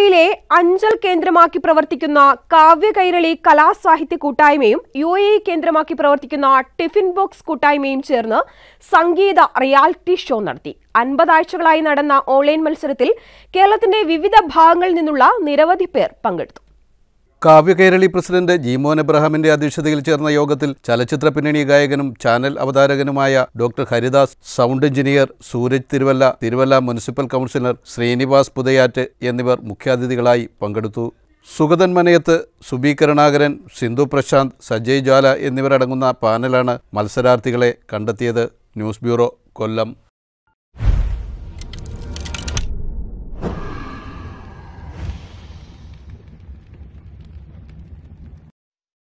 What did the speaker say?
കൊല്ലത്തെ അഞ്ചൽ കേന്ദ്രമാക്കി പ്രവർത്തിക്കുന്ന കാവ്യകൈരളി കലാസാഹിത്യ കൂട്ടായ്മയും യു എ കേന്ദ്രമാക്കി പ്രവർത്തിക്കുന്ന ടിഫിൻ ബോക്സ് കൂട്ടായ്മയും ചേർന്ന് സംഗീത റിയാലിറ്റി ഷോ നടത്തി. അൻപതാഴ്ചകളായി നടന്ന ഓൺലൈൻ മത്സരത്തിൽ കേരളത്തിന്റെ വിവിധ ഭാഗങ്ങളിൽ നിന്നുള്ള നിരവധി പേർ പങ്കെടുത്തു. കാവ്യ കേരളി പ്രസിഡന്റ് ജീമോൻ എബ്രഹാമിന്റെ അധ്യക്ഷതയിൽ ചേർന്ന യോഗത്തിൽ ചലച്ചിത്ര പിന്നണി ഗായകനും channel അവതാരകനുമായ doctor Haridas sound engineer Sooraj Thiruvalla Thiruvalla municipal councillor Sreenivas Puthayattu എന്നിവർ മുഖ്യാതിഥികളായി പങ്കെടുത്തു. സുഗതൻ മനയത്ത് സുബി കരുണാകരൻ സിന്ധു പ്രശാന്ത് സജയ് ജ്വാല എന്നിവരടങ്ങുന്ന പാനലാണ് മത്സരാർത്ഥികളെ കണ്ടെത്തിയത്. News bureau Kollam.